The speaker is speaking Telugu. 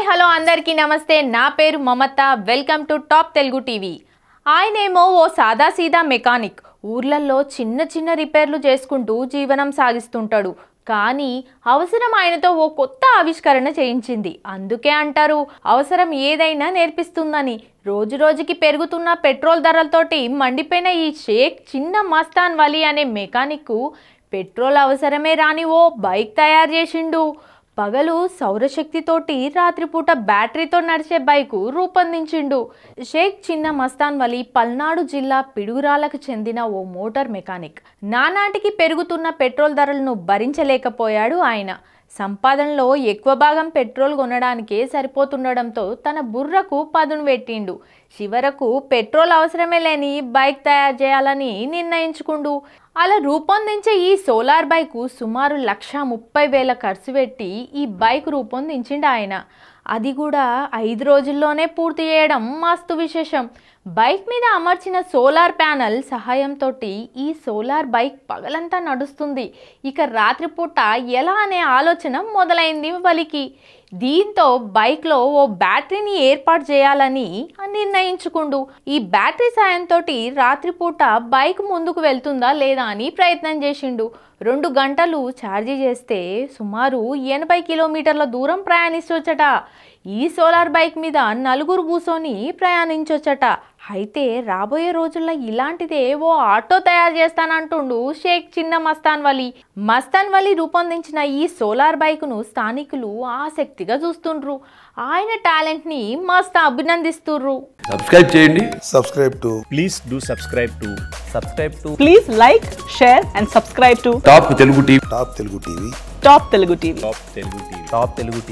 హాయ్ హలో అందరికీ నమస్తే. నా పేరు Mamata. Welcome to top Telugu TV. ఆయనేమో ఓ సాదాసీదా మెకానిక్. ఊర్లల్లో చిన్న చిన్న రిపేర్లు చేసుకుంటూ జీవనం సాగిస్తుంటాడు. కానీ అవసరం ఆయనతో ఓ కొత్త ఆవిష్కరణ చేయించింది. అందుకే అంటారు అవసరం ఏదైనా నేర్పిస్తుందని. రోజు రోజుకి పెరుగుతున్న పెట్రోల్ ధరలతోటి మండిపోయిన ఈ షేక్ చిన్న మస్తాన్ వలి అనే మెకానిక్ పెట్రోల్ అవసరమే రాని ఓ బైక్ తయారు చేసిండు. పగలు సౌరశక్తితోటి రాత్రిపూట బ్యాటరీతో నడిచే బైకు రూపొందించిండు. షేక్ చిన్న మస్తాన్ వలి పల్నాడు జిల్లా పిడుగురాలకు చెందిన ఓ మోటార్ మెకానిక్. నానాటికి పెరుగుతున్న పెట్రోల్ ధరలను భరించలేకపోయాడు ఆయన. సంపాదనలో ఎక్కువ భాగం పెట్రోల్ కొనడానికే సరిపోతుండడంతో తన బుర్రకు పదును పెట్టిండు. చివరకు పెట్రోల్ అవసరమే లేని బైక్ తయారు చేయాలని నిర్ణయించుకుండు. అలా రూపొందించే ఈ సోలార్ బైకు సుమారు లక్ష ముప్పై వేల ఖర్చు పెట్టి ఈ బైక్ రూపొందించిండు ఆయన. అది కూడా ఐదు రోజుల్లోనే పూర్తి చేయడం మస్తు విశేషం. బైక్ మీద అమర్చిన సోలార్ ప్యానల్ సహాయంతో ఈ సోలార్ బైక్ పగలంతా నడుస్తుంది. ఇక రాత్రిపూట ఎలా అనే ఆలోచన మొదలైంది వలికి. దీంతో బైక్లో ఓ బ్యాటరీని ఏర్పాటు చేయాలని నిర్ణయించుకుండు. ఈ బ్యాటరీ సాయంతో రాత్రిపూట బైక్ ముందుకు వెళ్తుందా లేదా అని ప్రయత్నం చేసిండు. రెండు గంటలు ఛార్జీ చేస్తే సుమారు ఎనభై కిలోమీటర్ల దూరం ప్రయాణించవచ్చట ఈ సోలార్ బైక్ మీద నలుగురు కూర్చొని ప్రయాణించవచ్చట అయితే రాబోయే రోజుల్లో ఇలాంటిదే ఓ ఆటో తయారు చేస్తానంటుండు షేక్ చిన్న మస్తాన్ వలీ. మస్తాన్ వలీ రూపొందించిన ఈ సోలార్ బైక్ను స్థానికులు ఆసక్తిగా చూస్తుండ్రు. ఆయన టాలెంట్ని మస్త అభినందిస్తుర్రు. సబ్స్క్రైబ్ చేయండి. Subscribe to please do subscribe to subscribe to please like share and subscribe to top Telugu TV. Top Telugu TV. Top Telugu TV. Top Telugu TV. Top Telugu